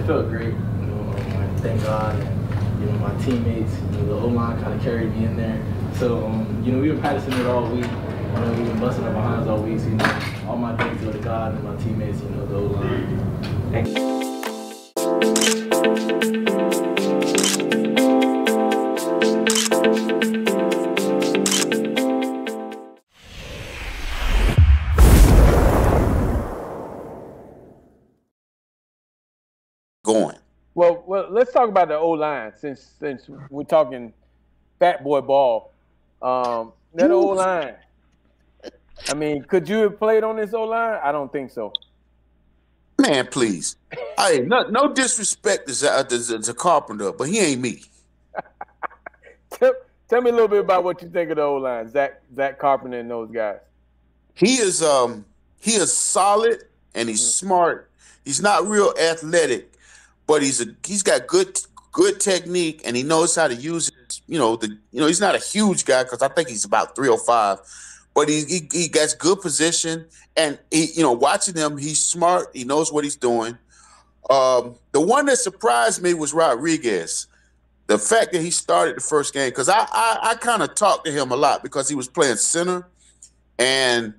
it felt great. You know, um, thank God and you know my teammates. You know, the O line kind of carried me in there. So um, you know, we've been practicing it all week. You know, we've been busting our behinds all week. So, you know, all my thanks go to God and my teammates. You know, the O line. Going. Well, well, let's talk about the O line since since we're talking fat boy ball. Um, that O line. I mean, could you have played on this O line? I don't think so. Man, please. Hey, no, no disrespect to, Z- to, to Carpenter, but he ain't me. Tell, tell me a little bit about what you think of the O line, Zach Zach Carpenter and those guys. He is um he is solid and he's smart. He's not real athletic, but he's a he's got good good technique and he knows how to use it. You know the you know he's not a huge guy because I think he's about three hundred five, but he, he he gets good position and he you know watching him he's smart. He knows what he's doing. Um, the one that surprised me was Rodriguez. The fact that he started the first game because I I, I kind of talked to him a lot because he was playing center and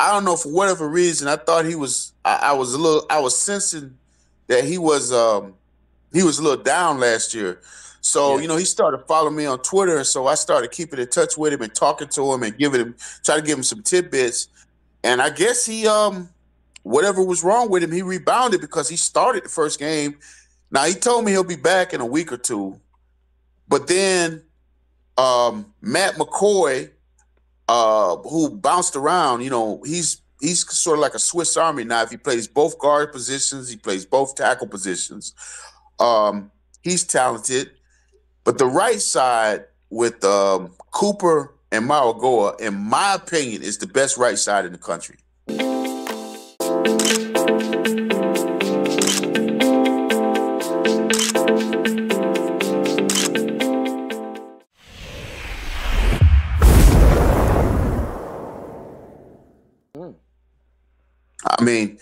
I don't know for whatever reason I thought he was I, I was a little I was sensing that he was um he was a little down last year. So, Yeah. you know, he started following me on Twitter and so I started keeping in touch with him and talking to him and giving him try to give him some tidbits. And I guess he um whatever was wrong with him, he rebounded because he started the first game. Now he told me he'll be back in a week or two. But then um Matt McCoy uh, who bounced around. You know, he's he's sort of like a Swiss Army knife. He plays both guard positions. He plays both tackle positions. Um, he's talented, but the right side with um, Cooper and Mauigoa, in my opinion, is the best right side in the country. Mean,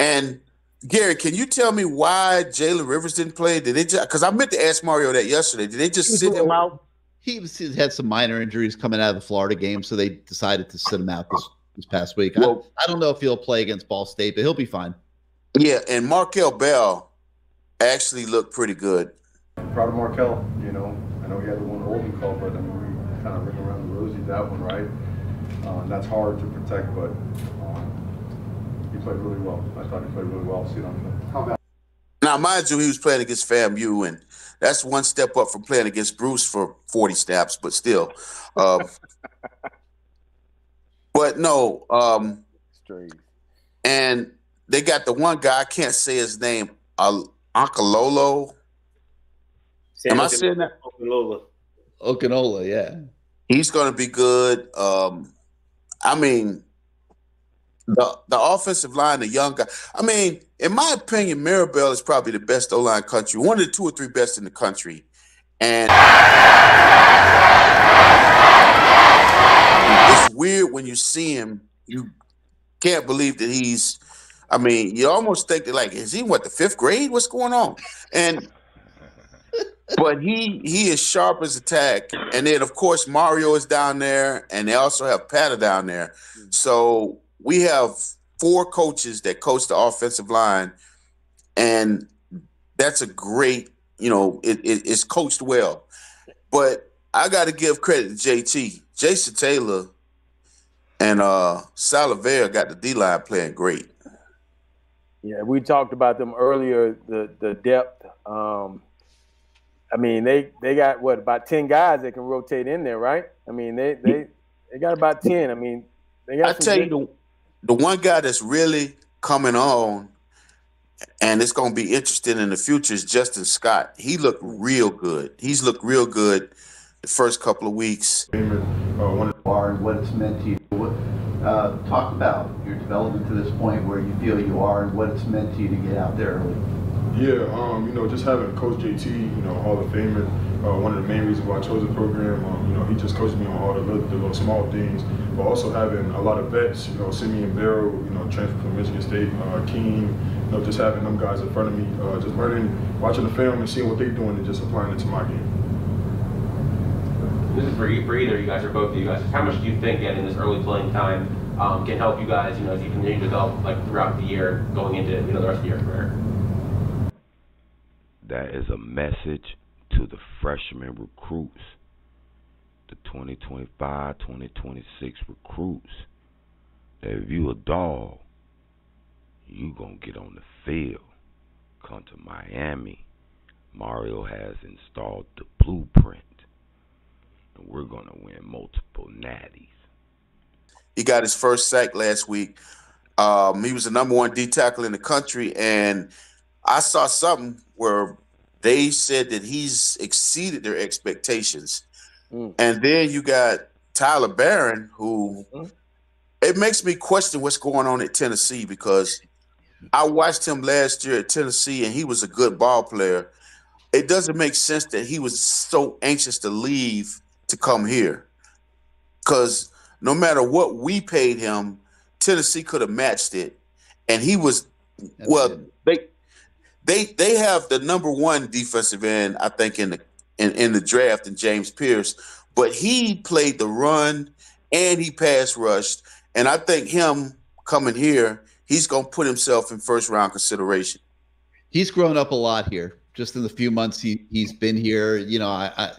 and Gary, can you tell me why Jalen Rivers didn't play? Did they just because I meant to ask Mario that yesterday? Did they just sit him out? He was, he had some minor injuries coming out of the Florida game, so they decided to sit him out this, this past week. I, Well- I don't know if he'll play against Ball State, but he'll be fine. Yeah, and Markel Bell actually looked pretty good. proud of Markel. You know, I know he had the one holding call, but I mean, we kind of ring around the rosy that one, right? Uh, that's hard to protect, but um, he played really well. I thought he played really well. See it on film. How about Now, mind you, he was playing against FAMU, and that's one step up from playing against Bruce for 40 snaps, but still. Um, but no, um, and they got the one guy, I can't say his name, uh, Uncle Am I saying that? Lola. Okunlola, yeah. He's going to be good. Um, I mean, the the offensive line, the young guy. I mean, in my opinion, Mirabal is probably the best O line country, one of the two or three best in the country. And it's weird when you see him, you can't believe that he's. I mean, you almost think that like, is he what the fifth grade? What's going on? And but he he is sharp as a tack. And then of course Mario is down there, and they also have Pata down there. Hmm. So we have four coaches that coach the offensive line, and that's a great, you know, it, it- it's coached well. But I got to give credit to JT, Jason Taylor, and uh Salave'a got the D line playing great. Yeah, we talked about them earlier. The the depth. Um, I mean, they they got what about ten guys that can rotate in there, right? I mean, they they they got about ten. I mean, they got. I some tell you, good- the, the one guy that's really coming on, and it's going to be interesting in the future is Justin Scott. He looked real good. He's looked real good the first couple of weeks. favorite or one of are and what it's meant to you. Uh, talk about your development to this point where you feel you are and what it's meant to you to get out there early. Yeah, um, you know, just having Coach JT, you know, Hall of Famer, uh, one of the main reasons why I chose the program. Um, you know, he just coached me on all the little, the little small things, but also having a lot of vets. You know, Simeon Barrow, you know, transfer from Michigan State, uh, Keen, you know, just having them guys in front of me, uh, just learning, watching the film and seeing what they're doing and just applying it to my game. This is for, e- for either you guys or both of you guys. How much do you think getting this early playing time um, can help you guys, you know, as you continue to develop like throughout the year, going into you know the rest of your career? That is a message to the freshman recruits, the 2025 2026 recruits. That if you a dog, you to get on the field. Come to Miami. Mario has installed the blueprint. And we're to win multiple natties. He got his first sack last week. Um, he was the number one D tackle in the country, and I saw something where they said that he's exceeded their expectations. Mm. And then you got Tyler Baron, who Mhm. it makes me question what's going on at Tennessee because I watched him last year at Tennessee, and he was a good ball player. It doesn't make sense that he was so anxious to leave to come here because no matter what we paid him, Tennessee could have matched it, and he was That's well. it. They they they have the number one defensive end, I think, in the in, in the draft, in James Pearce, but he played the run and he pass rushed, and I think him coming here, he's gonna put himself in first round consideration. he's grown up a lot here just in the few months he, he's been here you know I, I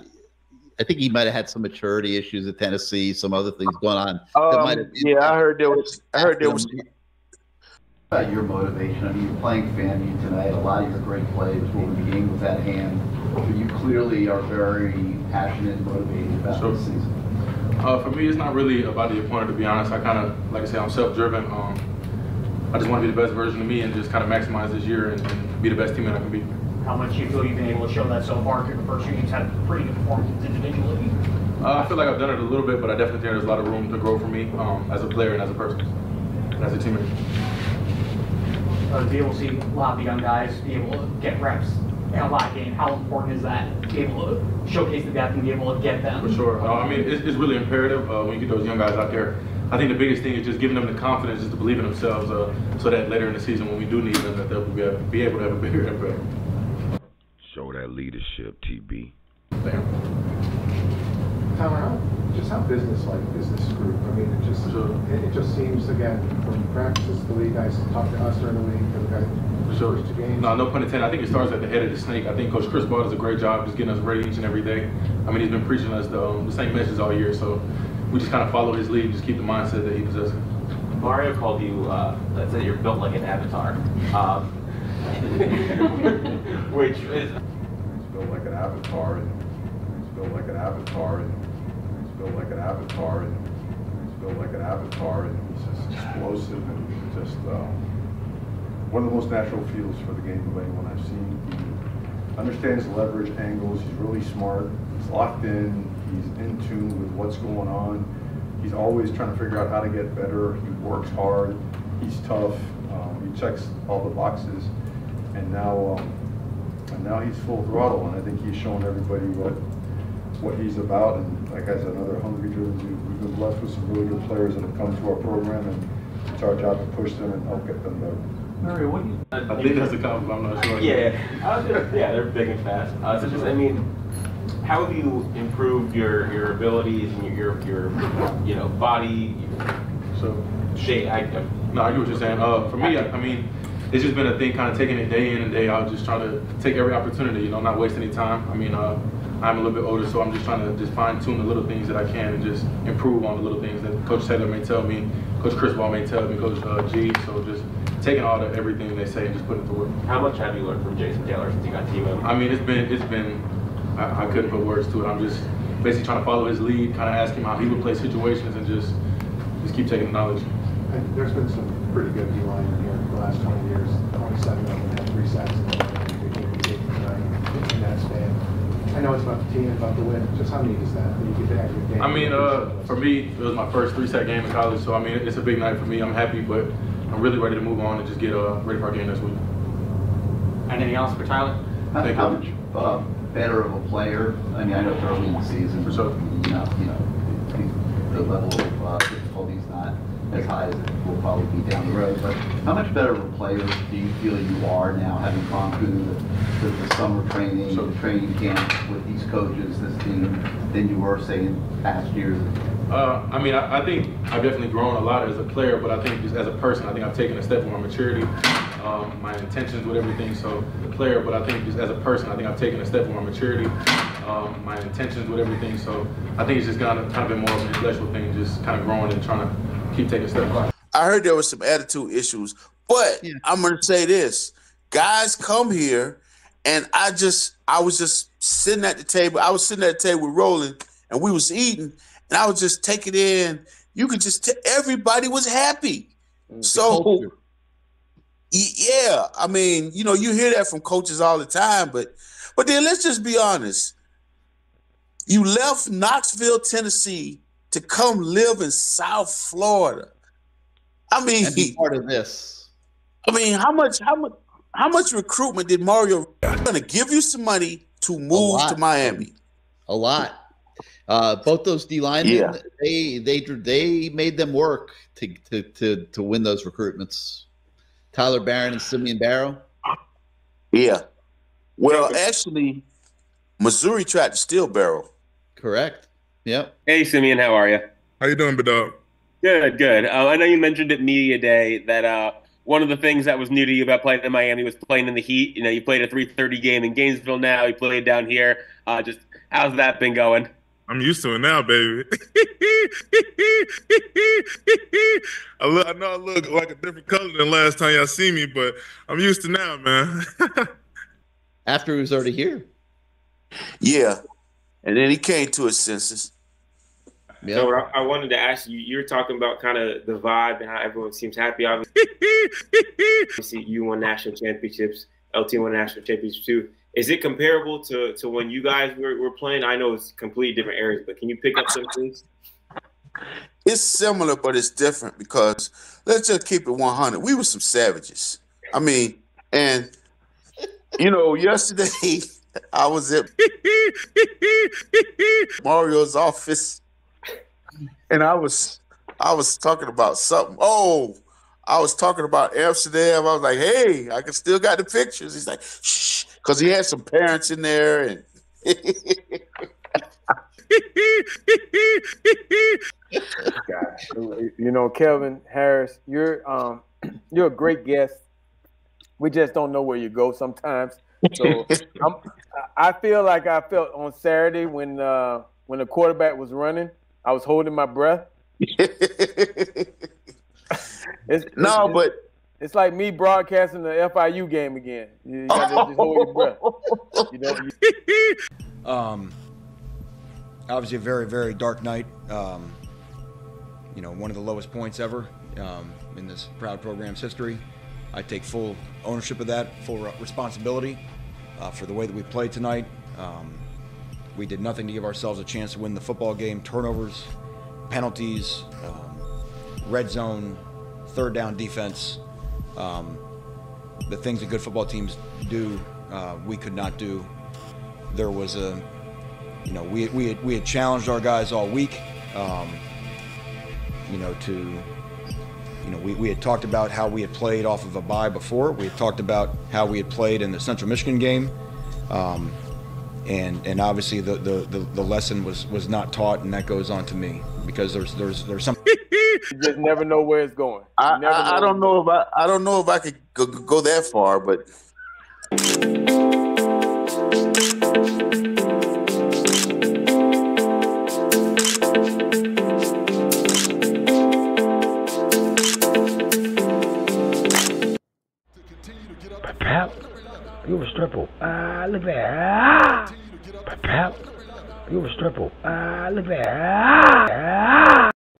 i think he might have had some maturity issues at tennessee some other things going on that Um, yeah, I heard there was. I heard there was. About your motivation, I mean, you're playing FAMU tonight, a lot of your great plays were when the game was at hand. But you clearly are very passionate and motivated about Sure. this season. Uh, for me, it's not really about the opponent, to be honest. I kind of, like I said, I'm self-driven. Um, I just want to be the best version of me and just kind of maximize this year and, and be the best teammate I can be. How much do you feel you've been able to show that so far through the first year? You've had pretty good performances individually. Uh, I feel like I've done it a little bit, but I definitely think there's a lot of room to grow for me um, as a player and as a person, and as a teammate. Uh, to be able to see a lot of the young guys be able to get reps in a live game, how important is that to be able to showcase the depth and be able to get them? For sure. Uh, I mean, it's, it's really imperative uh, when you get those young guys out there. I think the biggest thing is just giving them the confidence just to believe in themselves uh, so that later in the season when we do need them, that they'll be, able- be able to have a bigger impact. Show that leadership, TB. Damn. Tyler, how, just how business-like is this group? I mean, it just, Sure. it, it just seems, again, from practices, the league, guys talk to us during the week, and the guys, For sure. first two games. No, no pun intended. I think it starts at the head of the snake. I think Coach Chris Ball does a great job just getting us ready each and every day. I mean, he's been preaching us the, um, the same message all year, so we just kind of follow his lead and just keep the mindset that he possesses. Mario called you, uh, let's say you're built like an avatar, um, which is He's built like an avatar, and he's built like an avatar, and he's built like an avatar, and he's built like an avatar, and he's just explosive and just um, one of the most natural feels for the game of anyone I've seen. He understands leverage angles. He's really smart. He's locked in. He's in tune with what's going on. He's always trying to figure out how to get better. He works hard. He's tough. Um, he checks all the boxes, and now. Um, and now he's full throttle, and I think he's showing everybody what what he's about. And like I said, another hungry driven dude. We've been blessed with some really good players that have come to our program, and it's our job to push them and help get them better. Mario, what do you? I think that's a compliment. I'm not sure. Yeah, I was gonna, yeah, they're big and fast. Uh, so just, I mean, how have you improved your your abilities and your your, your you know body, So. your shape? I, I, No, I get what you're saying. Uh, for me, I, I mean, it's just been a thing, kind of taking it day in and day out, just trying to take every opportunity, you know, not waste any time. I mean, uh, I'm a little bit older, so I'm just trying to just fine tune the little things that I can and just improve on the little things that Coach Taylor may tell me, Coach Chris Ball may tell me, Coach uh, G. So just taking all the everything they say and just putting it to work. how much have you learned from Jason Taylor since you got team member? I mean, it's been it's been I, I couldn't put words to it. I'm just basically trying to follow his lead, kind of ask him how he would play situations, and just just keep taking the knowledge. And there's been some pretty good D-line here in the last 20 years, 27 of them had three sacks in the line, they came to eight tonight in that span. I know it's about the team, and about the win, just how neat is that, that you get to have your game? I mean, uh, for me, it was my first three-set game in college, so I mean, it's a big night for me. I'm happy, but I'm really ready to move on and just get uh, ready for our game next week. Anything else for Tyler? How Thank how you. much uh, better of a player, I mean, I know it's early in the season. For sure. You know, you know, the level of uh, difficulty is not as high as it will probably be down the road, but how much better of a player do you feel you are now, having gone through the, the, the summer training, so, the training camp with these coaches, this team, than you were, say, in past years? Uh, I mean, I, I think I've definitely grown a lot as a player, but I think just as a person, I think I've taken a step more maturity, um, my intentions with everything. So the player, but I think just as a person, I think I've taken a step more maturity, um, my intentions with everything. So I think it's just kind of kind of been more of an intellectual thing, just kind of growing and trying to keep taking steps. I heard there was some attitude issues, but Yeah. I'm gonna say this: guys come here, and I just, I was just sitting at the table. I was sitting at the table with Roland, and we was eating, and I was just taking in. You could just, t- everybody was happy. Mm, so, Culture. yeah, I mean, you know, you hear that from coaches all the time, but, but then let's just be honest. You left Knoxville, Tennessee, to come live in South Florida. I mean, and be part of this. I mean, how much, how much, how much recruitment did Mario gonna give you some money to move to Miami? A lot. Uh, both those D linemen, Yeah. they they they made them work to to to to win those recruitments. Tyler Baron and Simeon Barrow. Yeah. Well, actually, Missouri tried to steal Barrow. Correct. Yep. Hey, Simeon, how are you? How you doing, big? Good, good. Uh, I know you mentioned at media day that uh, one of the things that was new to you about playing in Miami was playing in the heat. You know, you played a 3:30 game in Gainesville. Now you played down here. Uh, just how's that been going? I'm used to it now, baby. I, look, I know I look like a different color than last time y'all see me, but I'm used to now, man. After he was already here. Yeah. And then he came to his senses. Yeah. So I, I wanted to ask you. You're talking about kind of the vibe and how everyone seems happy. Obviously, Obviously, you won national championships. LT won national championships too. Is it comparable to, to when you guys were, were playing? I know it's completely different areas, but can you pick up some things? It's similar, but it's different because let's just keep it 100. We were some savages. I mean, and you know, yesterday I was at Mario's office, and I was I was talking about something. Oh, I was talking about Amsterdam. I was like, "Hey, I can still got the pictures." He's like, "Shh," because he had some parents in there, and You know, Kelvin Harris, you're um you're a great guest. We just don't know where you go sometimes. So I'm, I feel like I felt on Saturday when uh, when the quarterback was running. I was holding my breath. It's, no, it's, but it's like me broadcasting the FIU game again. You gotta just hold your breath. You know, Um, obviously a very, very dark night. Um, you know, one of the lowest points ever um, in this proud program's history. I take full ownership of that, full responsibility uh, for the way that we played tonight. Um, we did nothing to give ourselves a chance to win the football game. Turnovers, penalties, um, red zone, third down defense. Um, the things that good football teams do, uh, we could not do there was a, you know, we, we, had, we had challenged our guys all week, um, you know, to, you know, we, we had talked about how we had played off of a bye before. We had talked about how we had played in the Central Michigan game. Um, and, and obviously the, the, the, the lesson was, was not taught, and that goes on to me because there's, there's, there's some. you just never know where it's going. I, I, I don't know if I I don't know if I could go, go that far, but you a stripper. Ah, look at that. Ah, Pap, you a stripper. Ah, look at that. Ah.